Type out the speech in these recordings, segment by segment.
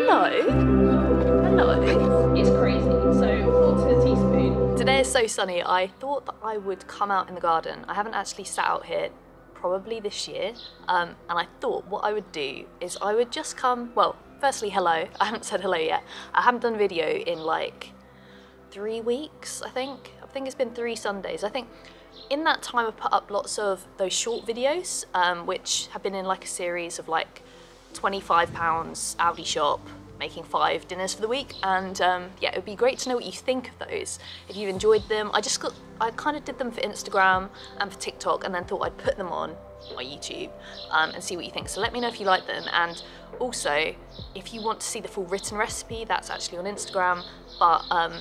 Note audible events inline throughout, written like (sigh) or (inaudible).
Hello. Hello. It's crazy. So water teaspoon. Today is so sunny. I thought that I would come out in the garden. I haven't actually sat out here probably this year. Um, and I thought what I would do is I would just come, well, firstly, hello. (laughs) I haven't said hello yet. I haven't done a video in like three weeks, I think. I think it's been three Sundays. I think in that time I've put up lots of those short videos, um, which have been in like a series of like 25 pounds Aldi shop, making five dinners for the week. And um, yeah, it would be great to know what you think of those. If you've enjoyed them, I just got, I kind of did them for Instagram and for TikTok and then thought I'd put them on my YouTube um, and see what you think. So let me know if you like them. And also, if you want to see the full written recipe, that's actually on Instagram. But um,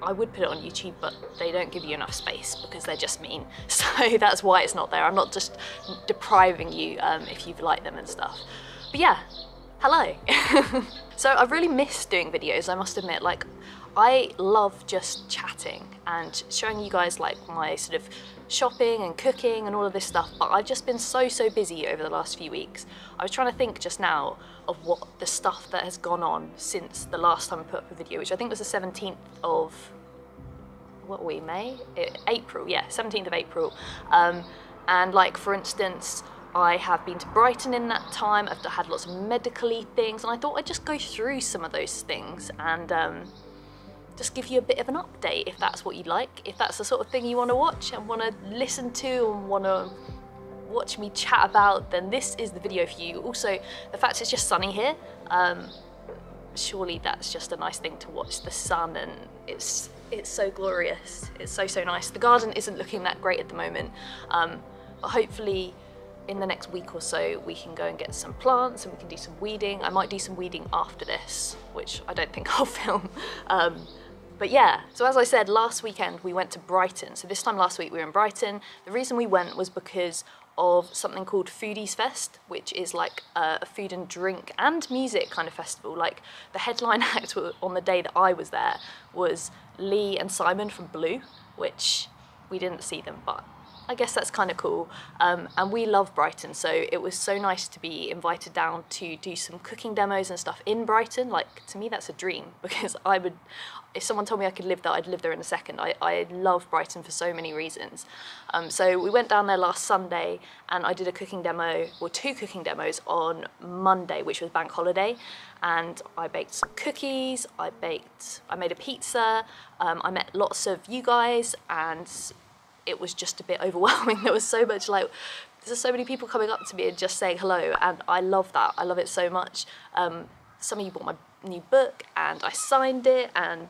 I would put it on YouTube, but they don't give you enough space because they're just mean. (laughs) So that's why it's not there. I'm not just depriving you um, if you've liked them and stuff. But yeah, hello. (laughs) so I've really missed doing videos, I must admit. Like, I love just chatting and showing you guys like my sort of shopping and cooking and all of this stuff, but I've just been so, so busy over the last few weeks. I was trying to think just now of what the stuff that has gone on since the last time I put up a video, which I think was the 17th of, what we, May? April, yeah, 17th of April. Um, and like, for instance, I have been to Brighton in that time, I've had lots of medically things, and I thought I'd just go through some of those things and um, just give you a bit of an update if that's what you like, if that's the sort of thing you want to watch and want to listen to and want to watch me chat about, then this is the video for you. Also, the fact it's just sunny here, um, surely that's just a nice thing to watch the sun and it's it's so glorious. It's so, so nice. The garden isn't looking that great at the moment, um, but hopefully in the next week or so we can go and get some plants and we can do some weeding. I might do some weeding after this, which I don't think (laughs) I'll film. Um, but yeah, so as I said, last weekend we went to Brighton. So this time last week we were in Brighton. The reason we went was because of something called Foodies Fest, which is like a food and drink and music kind of festival. Like the headline (laughs) act on the day that I was there was Lee and Simon from Blue, which we didn't see them, but I guess that's kind of cool. Um, and we love Brighton, so it was so nice to be invited down to do some cooking demos and stuff in Brighton. Like, to me, that's a dream (laughs) because I would, if someone told me I could live there, I'd live there in a second. I, I love Brighton for so many reasons. Um, so we went down there last Sunday and I did a cooking demo, or two cooking demos on Monday, which was bank holiday. And I baked some cookies, I baked, I made a pizza, um, I met lots of you guys and it was just a bit (laughs) overwhelming. There was so much like, there's so many people coming up to me and just saying hello, and I love that. I love it so much. Um, some of you bought my new book, and I signed it, and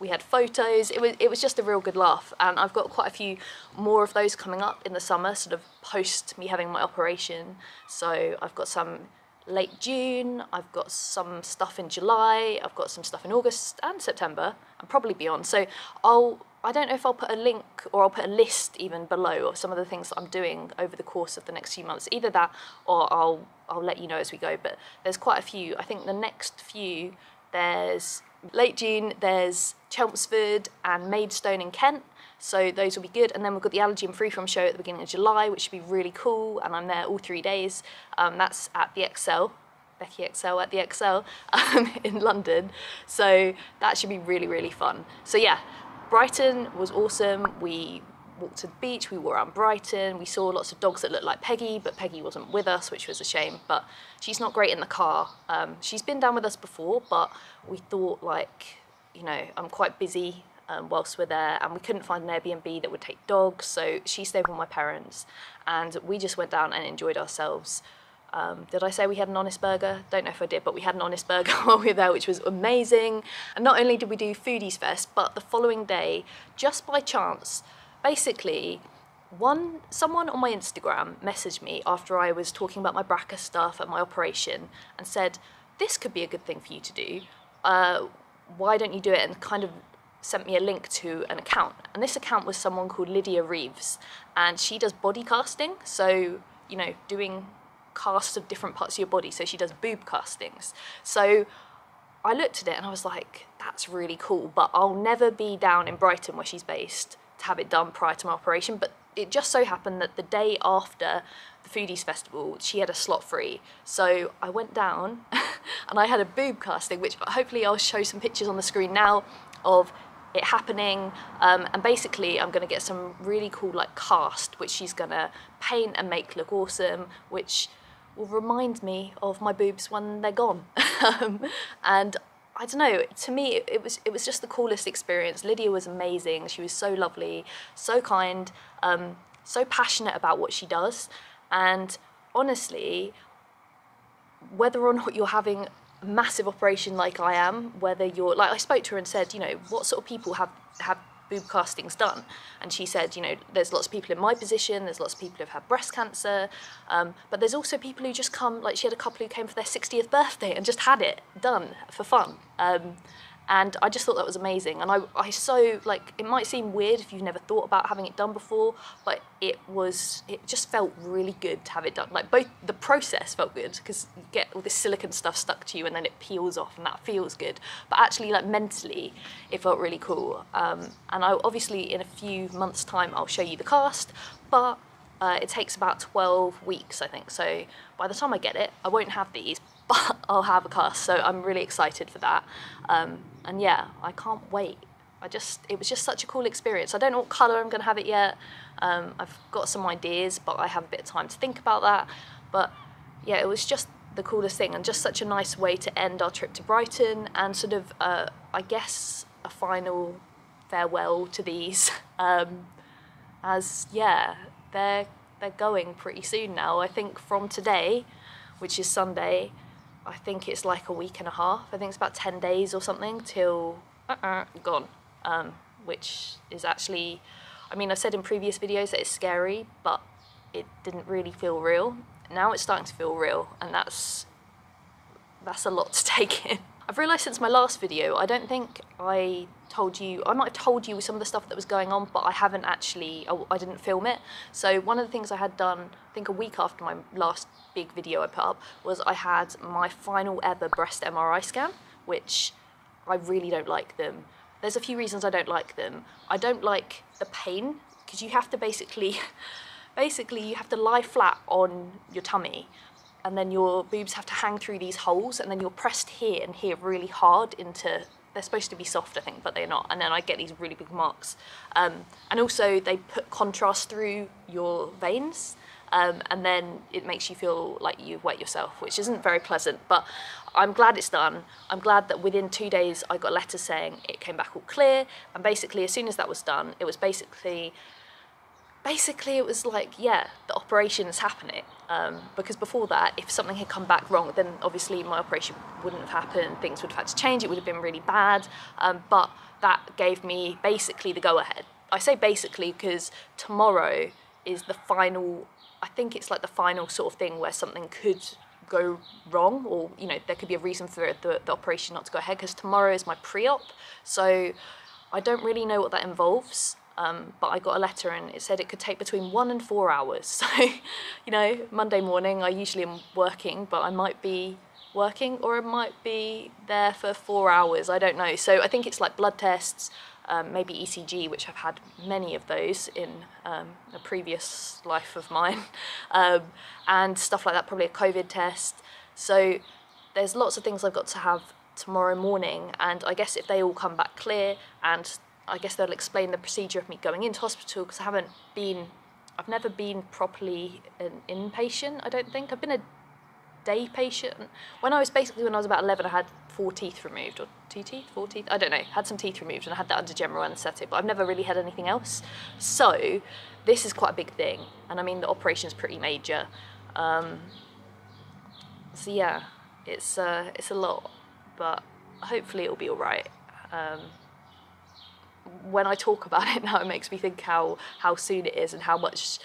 we had photos. It was it was just a real good laugh, and I've got quite a few more of those coming up in the summer, sort of post me having my operation. So I've got some late June, I've got some stuff in July, I've got some stuff in August and September, and probably beyond. So I'll I don't know if I'll put a link or I'll put a list even below of some of the things that I'm doing over the course of the next few months. Either that or I'll I'll let you know as we go. But there's quite a few. I think the next few there's late June, there's Chelmsford and Maidstone in Kent. So those will be good. And then we've got the Allergy and Free From show at the beginning of July, which should be really cool. And I'm there all three days. Um, that's at the ExCeL. Becky Excell at the ExCeL (laughs) um, in London. So that should be really, really fun. So yeah, Brighton was awesome. We walked to the beach, we were around Brighton, we saw lots of dogs that looked like Peggy, but Peggy wasn't with us, which was a shame. But she's not great in the car. Um, she's been down with us before, but we thought like, you know, I'm quite busy um, whilst we're there, and we couldn't find an Airbnb that would take dogs, so she stayed with my parents, and we just went down and enjoyed ourselves. Um, did I say we had an honest burger? Don't know if I did, but we had an honest burger (laughs) while we were there, which was amazing. And not only did we do Foodies Fest, but the following day, just by chance, basically, one someone on my Instagram messaged me after I was talking about my BRCA stuff and my operation and said, this could be a good thing for you to do. Uh, why don't you do it? And kind of sent me a link to an account. And this account was someone called Lydia Reeves. And she does body casting. So, you know, doing casts of different parts of your body. So she does boob castings. So I looked at it and I was like, that's really cool, but I'll never be down in Brighton where she's based to have it done prior to my operation. But it just so happened that the day after the Foodies Festival, she had a slot free. So I went down (laughs) and I had a boob casting, which hopefully I'll show some pictures on the screen now of it happening. Um, and basically, I'm going to get some really cool like cast, which she's going to paint and make look awesome, which will remind me of my boobs when they're gone. (laughs) um, and I don't know. To me, it, was it was just the coolest experience. Lydia was amazing. She was so lovely, so kind, um, so passionate about what she does, and honestly, whether or not you're having a massive operation like I am, whether you're like I spoke to her and said, you know, what sort of people have have boob castings done, and she said, you know, there's lots of people in my position, there's lots of people who've had breast cancer, um, but there's also people who just come, like she had a couple who came for their 60th birthday and just had it done for fun. Um, and I just thought that was amazing. And I, I so like it might seem weird if you've never thought about having it done before, but it was it just felt really good to have it done. Like both the process felt good because you get all this silicone stuff stuck to you and then it peels off and that feels good. But actually, like mentally, it felt really cool. Um, and I obviously in a few months' time I'll show you the cast, but. Uh, it takes about 12 weeks, I think. So by the time I get it, I won't have these, (laughs) but I'll have a cast. So I'm really excited for that. Um, and yeah, I can't wait. I just, it was just such a cool experience. I don't know what colour I'm going to have it yet. Um, I've got some ideas, but I have a bit of time to think about that. But yeah, it was just the coolest thing and just such a nice way to end our trip to Brighton and sort of, uh, I guess, a final farewell to these. (laughs) Um, as yeah, they're they're going pretty soon now. I think from today, which is Sunday, I think it's like a week and a half. I think it's about 10 days or something till uh-uh, gone. Um, which is actually, I mean, I've said in previous videos that it's scary, but it didn't really feel real. Now it's starting to feel real, and that's that's a lot to (laughs) take in. I've realised since my last video, I don't think I told you, I might have told you some of the stuff that was going on, but I haven't actually, I, didn't film it. So one of the things I had done, I think a week after my last big video I put up, was I had my final ever breast MRI scan, which I really don't like them. There's a few reasons I don't like them. I don't like the pain, because you have to basically, (laughs) basically you have to lie flat on your tummy and then your boobs have to hang through these holes and then you're pressed here and here really hard into they're supposed to be soft I think but they're not. And then I get these really big marks. Um, and also they put contrast through your veins um, and then it makes you feel like you've wet yourself which isn't very pleasant. But I'm glad it's done. I'm glad that within two days I got a letter saying it came back all clear. And basically as soon as that was done it was basically basically it was like yeah the operation is happening. Um, because before that if something had come back wrong then obviously my operation wouldn't have happened things would have had to change it would have been really bad. Um, but that gave me basically the go ahead i say basically because tomorrow is the final i think it's like the final sort of thing where something could go wrong or you know there could be a reason for the, the operation not to go ahead because tomorrow is my pre-op. So i don't really know what that involves um, but I got a letter and it said it could take between one and four hours. (laughs) So, you know, Monday morning I usually am working, but I might be working or it might be there for four hours. I don't know. So I think it's like blood tests, um, maybe ECG, which I've had many of those in um, a previous life of mine, (laughs) um, and stuff like that. Probably a COVID test. So there's lots of things I've got to have tomorrow morning, and I guess if they all come back clear and I guess they'll explain the procedure of me going into hospital because I haven't been, I've never been properly an inpatient, I don't think. I've been a day patient. When I was basically, when I was about 11, I had four teeth removed, or two teeth, four teeth, I don't know, had some teeth removed and I had that under general anaesthetic, but I've never really had anything else. So this is quite a big thing. And I mean, the operation is pretty major. Um, so yeah, it's, uh, it's a lot, but hopefully it'll be all right. Um, when I talk about it (laughs) now, it makes me think how how soon it is and how much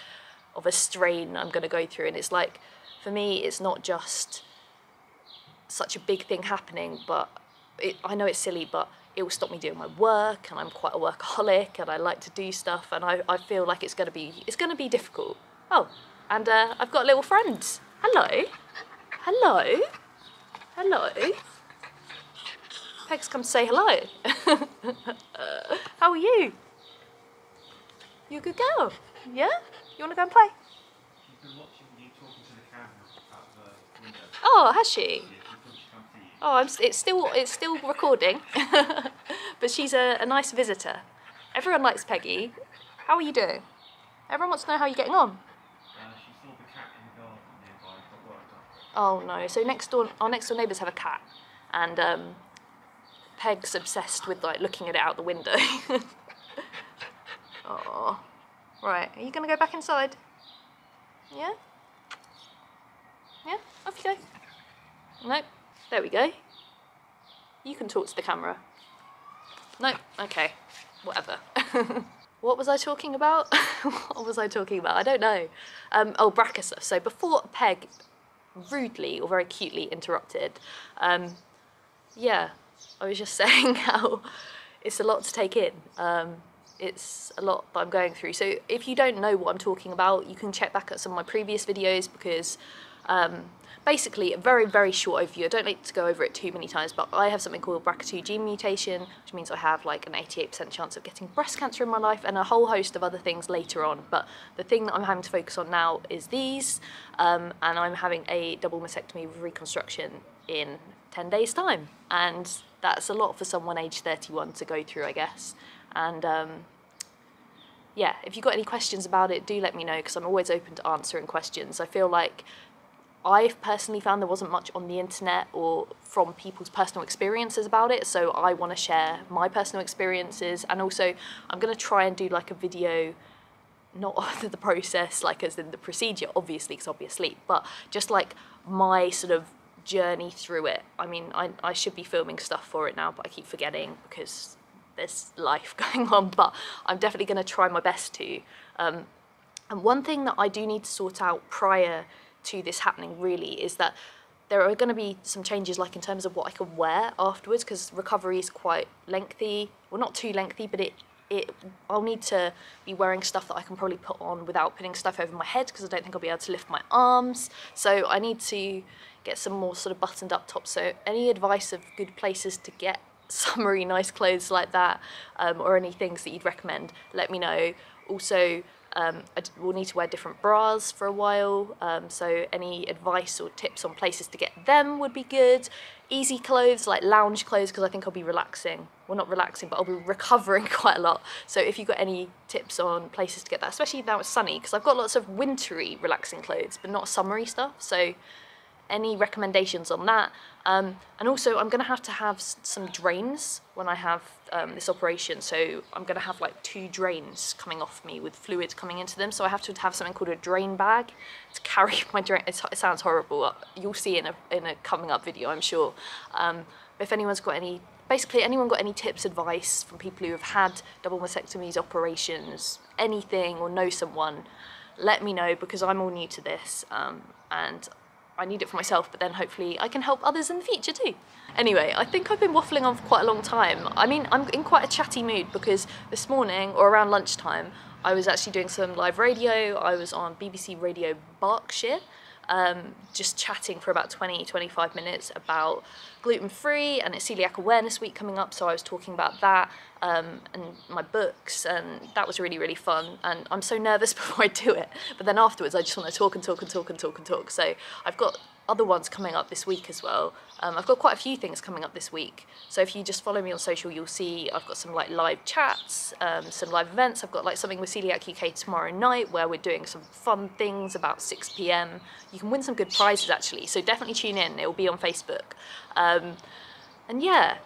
of a strain I'm going to go through. And it's like, for me, it's not just such a big thing happening, but it, I know it's silly, but it will stop me doing my work, and I'm quite a workaholic, and I like to do stuff, and I, I feel like it's going to be it's going to be difficult. Oh, and uh, I've got little friends. Hello, hello, hello. Pegs come say hello. (laughs) How are you? You a good girl? Yeah? You want to go and play? Oh, has she? Oh, I'm, it's still it's still recording, (laughs) but she's a, a nice visitor. Everyone likes Peggy. How are you doing? Everyone wants to know how you're getting on. Oh no! So next door, our next door neighbours have a cat, and um, Peg's obsessed with like looking at it out the window. (laughs) oh, right. Are you gonna go back inside? Yeah. Yeah. Off you go. Nope. There we go. You can talk to the camera. Nope. Okay. Whatever. (laughs) what was I talking about? (laughs) what was I talking about? I don't know. Um, oh, BRCA. So before Peg rudely or very cutely interrupted. Um, yeah, I was just (laughs) saying how it's a lot to take in. Um, it's a lot that I'm going through. So if you don't know what I'm talking about, you can check back at some of my previous videos because um, basically a very, very short overview. I don't like to go over it too many times, but I have something called BRCA2 gene mutation, which means I have like an 88% chance of getting breast cancer in my life and a whole host of other things later on. But the thing that I'm having to focus on now is these, um, and I'm having a double mastectomy reconstruction in 10 days' time. And that's a lot for someone aged 31 to go through, I guess. And um, yeah, if you've got any questions about it, do let me know because I'm always open to answering questions. I feel like I've personally found there wasn't much on the internet or from people's personal experiences about it, so I want to share my personal experiences and also I'm going to try and do like a video not (laughs) of the process, like as in the procedure, obviously, because I'll be asleep, but just like my sort of journey through it. I mean, I, I should be filming stuff for it now, but I keep forgetting because there's life (laughs) going on, but I'm definitely going to try my best to. Um, and one thing that I do need to sort out prior to this happening really is that there are going to be some changes like in terms of what I can wear afterwards because recovery is quite lengthy. Well, not too lengthy, but it it I'll need to be wearing stuff that I can probably put on without putting stuff over my head because I don't think I'll be able to lift my arms. So I need to get some more sort of buttoned up tops. So any advice of good places to get (laughs) summery nice clothes like that um, or any things that you'd recommend, let me know. Also, um, I we'll need to wear different bras for a while, um, so any advice or tips on places to get them would be good. Easy clothes, like lounge clothes, because I think I'll be relaxing. Well, not relaxing, but I'll be recovering (laughs) quite a lot. So if you've got any tips on places to get that, especially now it's sunny, because I've got lots of wintry relaxing clothes, but not summery stuff. So any recommendations on that. Um, and also, I'm going to have to have some drains when I have um, this operation. So I'm going to have like two drains coming off me with fluid coming into them. So I have to have something called a drain bag to (laughs) carry my drain. It's, it sounds horrible. You'll see in a in a coming up video, I'm sure. Um, if anyone's got any, basically anyone got any tips, advice from people who have had double mastectomies, operations, anything, or know someone, let me know because I'm all new to this um, and I need it for myself, but then hopefully I can help others in the future too. Anyway, I think I've been waffling on for quite a long time. I mean, I'm in quite a chatty mood because this morning or around lunchtime, I was actually doing some live radio. I was on BBC Radio Berkshire, um, just chatting for about 20, 25 minutes about gluten free and it's Celiac Awareness Week coming up. So I was talking about that um, and my books, and that was really, really fun. And I'm so nervous (laughs) before I do it, but then afterwards, I just want to talk and talk and talk and talk and talk. So I've got other ones coming up this week as well. Um, I've got quite a few things coming up this week. So if you just follow me on social, you'll see I've got some like live chats, um, some live events. I've got like something with Coeliac UK tomorrow night where we're doing some fun things about 6 p.m. You can win some good prizes actually. So definitely tune in. It will be on Facebook. Um, and yeah,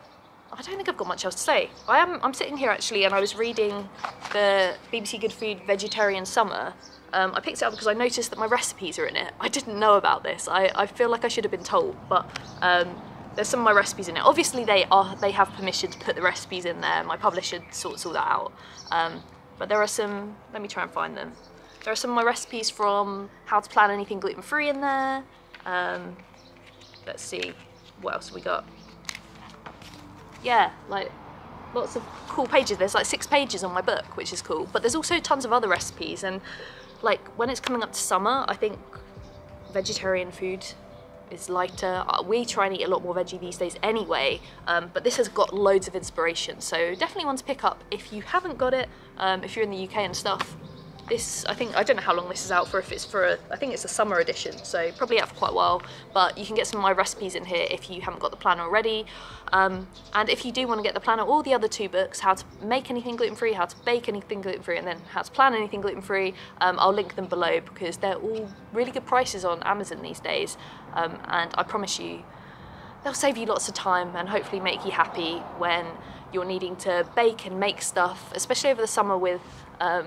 I don't think I've got much else to say. I am. I'm sitting here actually, and I was reading the BBC Good Food Vegetarian Summer. Um, I picked it up because I noticed that my recipes are in it. I didn't know about this. I, I feel like I should have been told, but um, there's some of my recipes in it. Obviously, they are they have permission to put the recipes in there. My publisher sorts all that out. Um, but there are some. Let me try and find them. There are some of my recipes from How to Plan Anything Gluten Free in there. Um, let's see, what else we got? yeah, like lots of cool pages. There's like six pages on my book, which is cool. But there's also tons of other recipes, and like when it's coming up to summer, I think vegetarian food is lighter. Uh, We try and eat a lot more veggie these days anyway, um, but this has got loads of inspiration. So definitely one to pick up if you haven't got it. Um, if you're in the UK and stuff, this I think I don't know how long this is out for if it's for a I think it's a summer edition so probably out for quite a while but you can get some of my recipes in here if you haven't got the planner already. Um, and if you do want to get the planner all the other two books how to make anything gluten free how to bake anything gluten free and then how to plan anything gluten free um, I'll link them below because they're all really good prices on Amazon these days um, and I promise you they'll save you lots of time and hopefully make you happy when you're needing to bake and make stuff especially over the summer with um,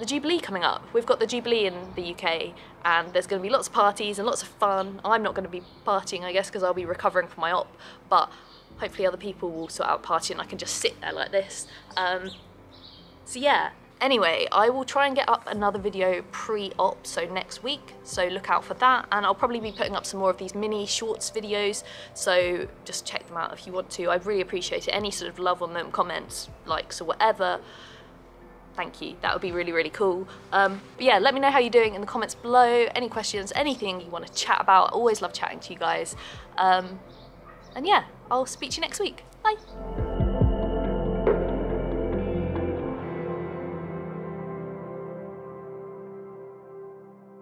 the Jubilee coming up. We've got the Jubilee in the UK, and there's going to be lots of parties and lots of fun. I'm not going to be partying, I guess, because I'll be recovering from my op, but hopefully other people will sort out partying and I can just sit there like this. Um, so yeah. Anyway, I will try and get up another video pre-op, so next week, so look out for that, and I'll probably be putting up some more of these mini shorts videos, so just check them out if you want to. I'd really appreciate it. Any sort of love on them, comments, likes, or whatever thank you. That would be really, really cool. Um, but yeah, let me know how you're doing in the comments below. Any questions, anything you want to chat about. I always love chatting to you guys. Um, and yeah, I'll speak to you next week. Bye.